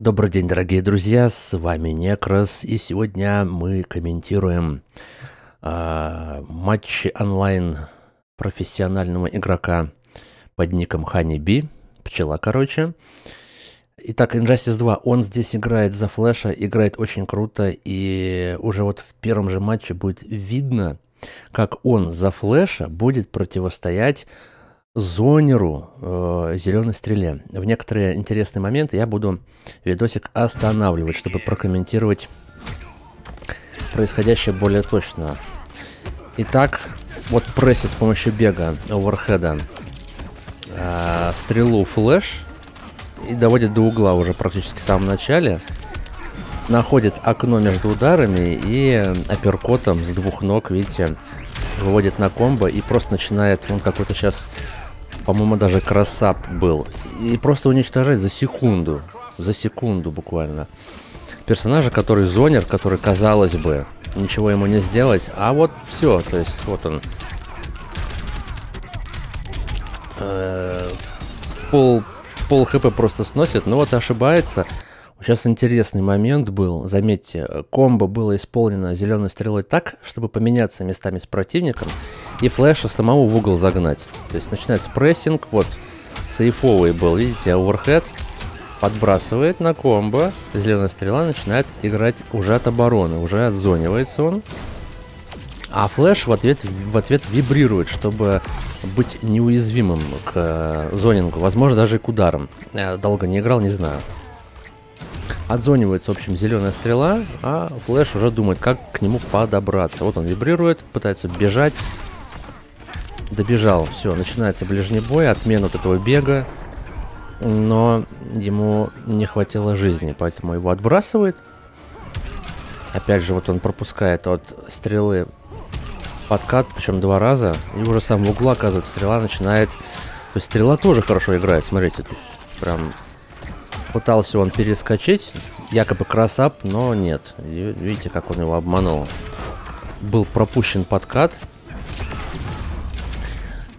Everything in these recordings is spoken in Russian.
Добрый день, дорогие друзья, с вами Некрос, и сегодня мы комментируем э, матчи онлайн профессионального игрока под ником Хани Би, пчела, короче. Итак, Injustice 2, он здесь играет за флеша, играет очень круто, и уже вот в первом же матче будет видно, как он за флеша будет противостоять зонеру э, зеленой стреле. В некоторые интересные моменты я буду видосик останавливать, чтобы прокомментировать происходящее более точно. Итак, вот прессе с помощью бега, оверхеда, э, стрелу флеш и доводит до угла уже практически в самом начале. Находит окно между ударами и апперкотом с двух ног, видите, выводит на комбо и просто начинает, он какой-то сейчас по-моему, даже красап был. И просто уничтожать за секунду. За секунду буквально. Персонажа, который зонер, который, казалось бы, ничего ему не сделать. А вот все, то есть вот он. Э, пол, пол хп просто сносит, но вот ошибается. Сейчас интересный момент был. Заметьте, комбо было исполнено зеленой стрелой так, чтобы поменяться местами с противником и флеша самого в угол загнать. То есть начинается прессинг, вот сейфовый был, видите, оверхед, подбрасывает на комбо, зеленая стрела начинает играть уже от обороны, уже отзонивается он. А флеш в ответ, в ответ вибрирует, чтобы быть неуязвимым к э, зонингу, возможно даже и к ударам. Я долго не играл, не знаю. Отзонивается, в общем, зеленая стрела, а флеш уже думает, как к нему подобраться. Вот он вибрирует, пытается бежать. Добежал, все, начинается ближний бой, отмена вот этого бега. Но ему не хватило жизни, поэтому его отбрасывает. Опять же, вот он пропускает от стрелы подкат, причем два раза. И уже сам в угла, оказывается, стрела начинает... То есть стрела тоже хорошо играет, смотрите, прям Пытался он перескочить, якобы красап, но нет. Видите, как он его обманул. Был пропущен подкат.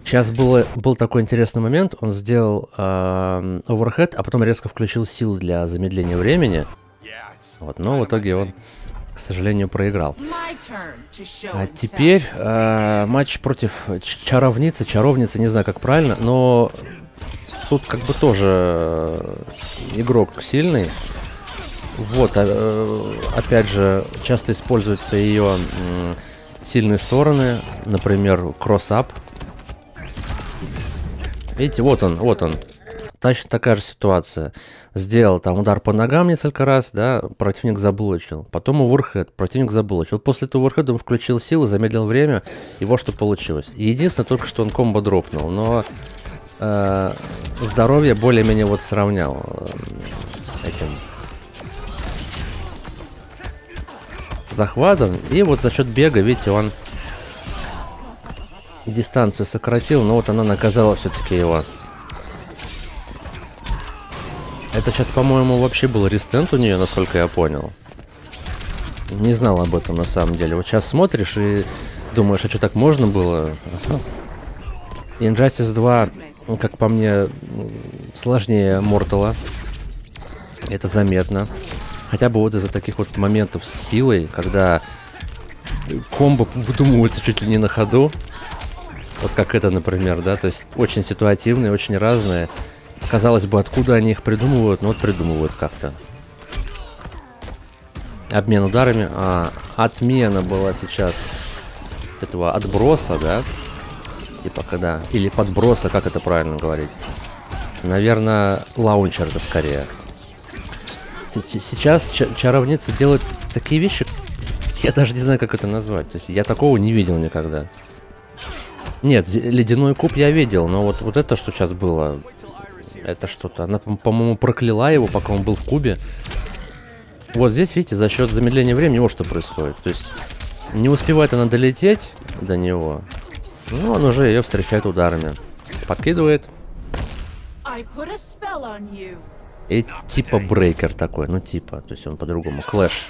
Сейчас было, был такой интересный момент. Он сделал э, оверхед, а потом резко включил силы для замедления времени. Вот, но в итоге он, к сожалению, проиграл. А теперь э, матч против чаровницы, чаровницы, не знаю, как правильно, но тут как бы тоже э, игрок сильный. Вот, а, э, опять же, часто используются ее сильные стороны, например, кросс-ап. Видите, вот он, вот он. Точно такая же ситуация. Сделал там удар по ногам несколько раз, да, противник заблочил. Потом оверхед, противник заблочил. После этого оверхеда он включил силы, замедлил время, и вот что получилось. Единственное, только что он комбо дропнул, но э, здоровье более-менее вот сравнял э, этим захватом. И вот за счет бега, видите, он дистанцию сократил, но вот она наказала все-таки его. Это сейчас, по-моему, вообще был рестент у нее, насколько я понял. Не знал об этом на самом деле. Вот сейчас смотришь и думаешь, а что так можно было? Injustice 2 как по мне, сложнее Мортала. Это заметно. Хотя бы вот из-за таких вот моментов с силой, когда комбо выдумывается чуть ли не на ходу. Вот как это, например, да, то есть очень ситуативные, очень разные. Казалось бы, откуда они их придумывают, но вот придумывают как-то. Обмен ударами. А, отмена была сейчас этого отброса, да, типа, когда... Или подброса, как это правильно говорить. Наверное, лаунчер это скорее. Сейчас чаровница делает такие вещи, я даже не знаю, как это назвать. То есть я такого не видел никогда. Нет, ледяной куб я видел, но вот, вот это, что сейчас было, это что-то. Она, по-моему, прокляла его, пока он был в кубе. Вот здесь, видите, за счет замедления времени вот что происходит. То есть не успевает она долететь до него, ну, он уже ее встречает ударами. Подкидывает. И типа брейкер такой, ну типа, то есть он по-другому. Клэш.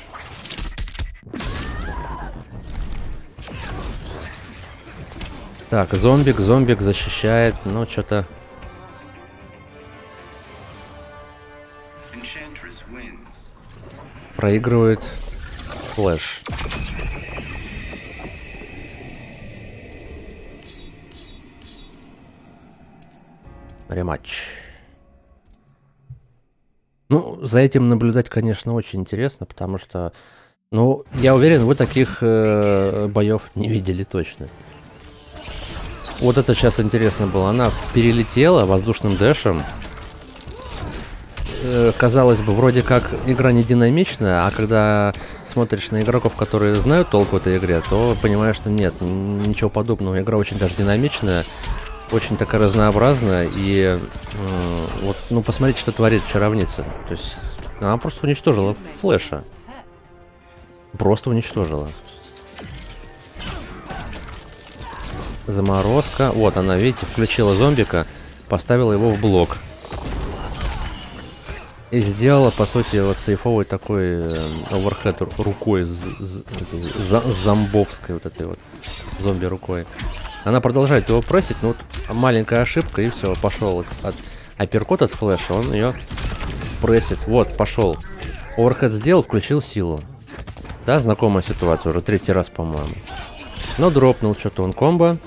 Так, зомбик, зомбик защищает, ну что-то... Проигрывает флэш. Rematch. Ну, за этим наблюдать, конечно, очень интересно, потому что, ну, я уверен, вы таких э, боев не видели точно. Вот это сейчас интересно было. Она перелетела воздушным dash'ем. Э, казалось бы, вроде как игра не динамичная, а когда смотришь на игроков, которые знают толк в этой игре, то понимаешь, что нет, ничего подобного. Игра очень даже динамичная, очень такая разнообразная. И э, вот, ну, посмотрите, что творит чаровница. То есть она просто уничтожила флеша. Просто уничтожила. Заморозка. Вот она, видите, включила зомбика, поставила его в блок. И сделала, по сути, вот сейфовый такой э, оверхед рукой, з, з, з, зомбовской вот этой вот зомби рукой. Она продолжает его прессить, но вот маленькая ошибка, и все, пошел от апперкот от флеша, он ее прессит. Вот, пошел. Оверхед сделал, включил силу. Да, знакомая ситуация, уже третий раз, по-моему. Но drop нул что-то он комбо.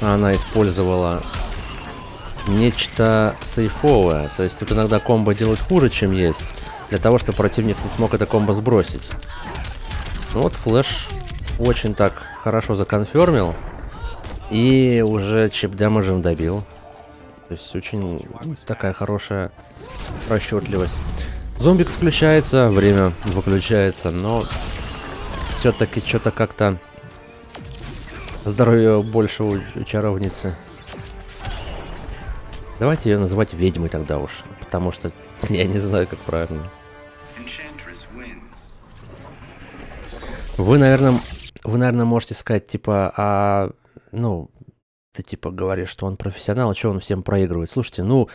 Она использовала нечто сейфовое. То есть тут иногда комбо делать хуже, чем есть. Для того, чтобы противник не смог это комбо сбросить. Ну вот флэш очень так хорошо за confirm ил. И уже chip damage 'ем добил. То есть очень такая хорошая расчетливость. Зомбик включается, время выключается, но все-таки что-то как-то здоровье больше у, у чаровницы. Давайте ее называть ведьмой тогда уж, потому что я не знаю, как правильно. Вы, наверное, вы, наверное, можете сказать, типа, а, ну, ты, типа, говоришь, что он профессионал, а что он всем проигрывает? Слушайте, ну,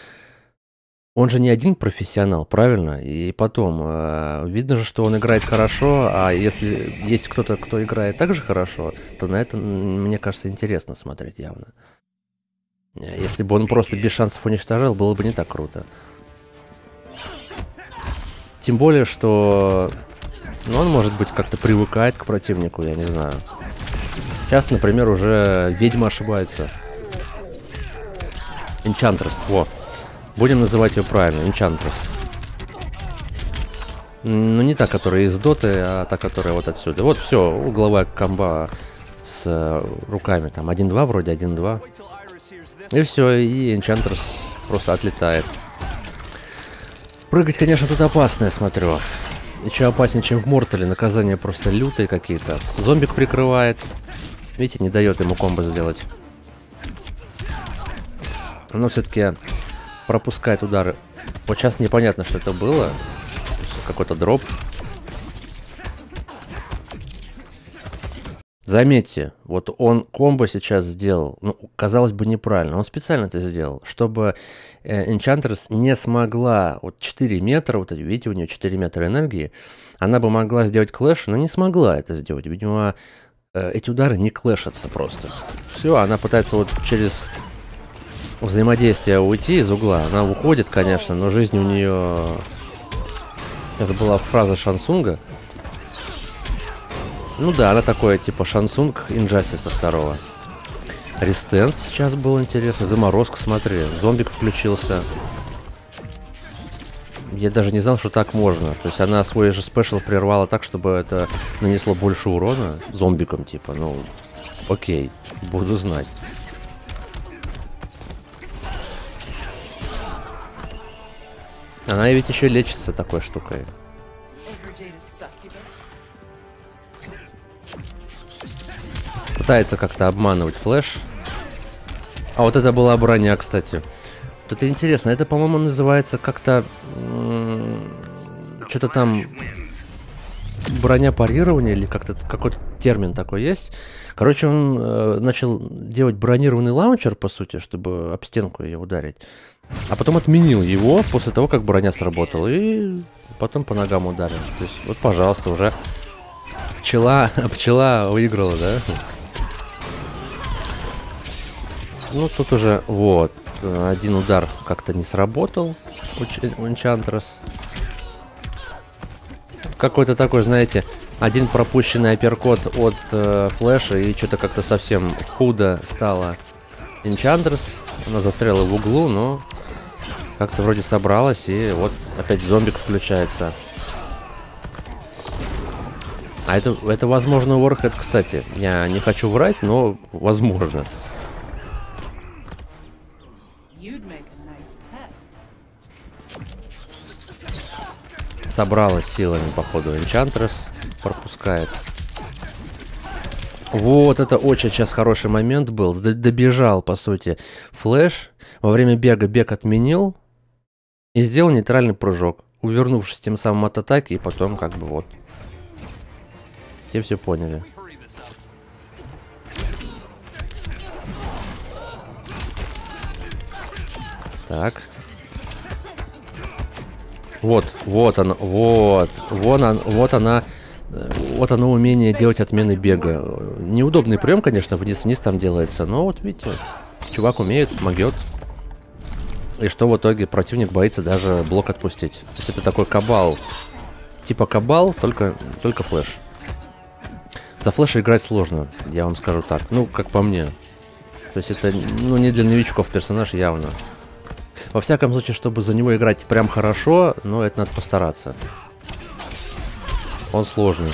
он же не один профессионал, правильно? И потом, э, видно же, что он играет хорошо, а если есть кто-то, кто играет так же хорошо, то на это, мне кажется, интересно смотреть явно. Если бы он просто без шансов уничтожал, было бы не так круто. Тем более, что ну, он, может быть, как-то привыкает к противнику, я не знаю. Сейчас, например, уже ведьма ошибается. Энчантрес, во. Будем называть ее правильно, Enchantress. Ну, не та, которая из доты, а та, которая вот отсюда. Вот все, угловая комба с э, руками. Там 1-2 вроде, 1-2. И все, и Enchantress просто отлетает. Прыгать, конечно, тут опасно, я смотрю. Еще опаснее, чем в Мортале. Наказания просто лютые какие-то. Зомбик прикрывает. Видите, не дает ему комбо сделать. Но все-таки пропускает удары. Вот сейчас непонятно, что это было. Какой-то дроп. Заметьте, вот он комбо сейчас сделал, ну, казалось бы, неправильно, он специально это сделал, чтобы э, Enchantress не смогла, вот 4 метра, вот видите, у нее 4 метра энергии, она бы могла сделать клэш, но не смогла это сделать, видимо, э, эти удары не клэшатся просто. Все, она пытается вот через взаимодействие уйти из угла, она уходит, конечно, но жизнь у нее... Сейчас была фраза Шансунга, ну да, она такое, типа Шансунг Инжастиса второго. Рестенд сейчас был интересно. Заморозка, смотри. Зомбик включился. Я даже не знал, что так можно. То есть она свой же special прервала так, чтобы это нанесло больше урона зомбикам, типа. Ну, окей, буду знать. Она ведь еще лечится такой штукой. Пытается как-то обманывать флэш. А вот это была броня, кстати. Вот это интересно. Это, по-моему, называется как-то... Что-то там... Броня парирования или как-то какой-то термин такой есть. Короче, он э, начал делать бронированный лаунчер, по сути, чтобы об стенку ее ударить. А потом отменил его после того, как броня сработала. И потом по ногам ударил. То есть, вот, пожалуйста, уже пчела, пчела выиграла, да? Ну, тут уже, вот. э, один удар как-то не сработал у Энчантрес. Какой-то такой, знаете, один пропущенный апперкот от э, флеша, и что-то как-то совсем худо стало Энчантрес. Она застряла в углу, но как-то вроде собралась, и вот опять зомбик включается. А это, это возможно, Warhead, кстати. Я не хочу врать, но возможно. Собралась силами, походу, Энчантрес. Пропускает. Вот, это очень сейчас хороший момент был. Добежал, по сути, флэш. Во время бега бег отменил. И сделал нейтральный прыжок. Увернувшись тем самым от атаки, и потом как бы вот все все поняли. Так. Вот, вот она, вот, вон он, вот она, вот оно умение делать отмены бега. Неудобный прием, конечно, вниз-вниз там делается, но вот видите, чувак умеет, могет. И что в итоге противник боится даже блок отпустить. То есть это такой кабал. Типа кабал, только, только флеш. За флеша играть сложно, я вам скажу так. Ну, как по мне. То есть это, ну, не для новичков персонаж явно. Во всяком случае, чтобы за него играть прям хорошо, ну, это надо постараться. Он сложный.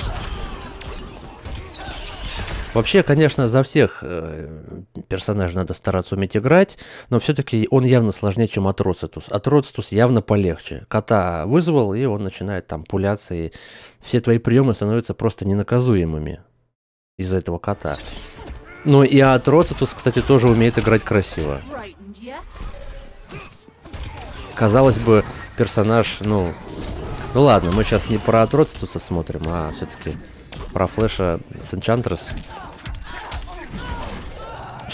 Вообще, конечно, за всех э, персонажей надо стараться уметь играть, но все-таки он явно сложнее, чем Атроцитус. Атроцитус явно полегче. Кота вызвал, и он начинает там пуляться, и все твои приемы становятся просто ненаказуемыми из-за этого кота. Ну и Атроцитус, кстати, тоже умеет играть красиво. Казалось бы, персонаж, ну... Ну ладно, мы сейчас не про Атроцитуса смотрим, а все-таки про Флэша с Энчантрес.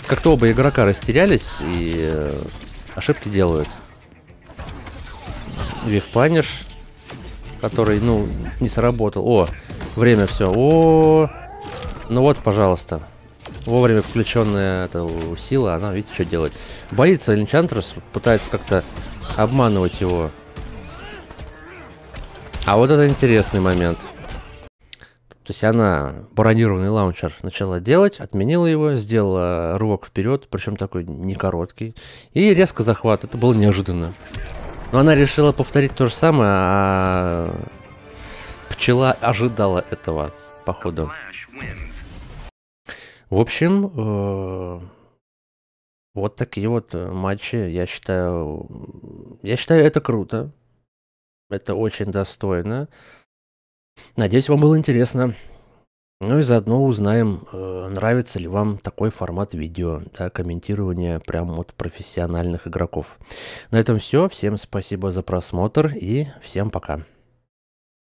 Как-то оба игрока растерялись и э, ошибки делают. Вивпаниш, который, ну, не сработал. О, время все. О, ну вот, пожалуйста. Вовремя включенная эта сила, она, видите, что делает. Боится Энчантрес, пытается как-то обманывать его. А вот это интересный момент. То есть она бронированный лаунчер начала делать, отменила его, сделала рывок вперед, причем такой не короткий, и резко захват. Это было неожиданно. Но она решила повторить то же самое, а пчела ожидала этого, походу. В общем, э, вот такие вот э, матчи, я считаю, я считаю, это круто. Это очень достойно. Надеюсь, вам было интересно. Ну и заодно узнаем, э, нравится ли вам такой формат видео, да, комментирование прямо от профессиональных игроков. На этом все. Всем спасибо за просмотр и всем пока.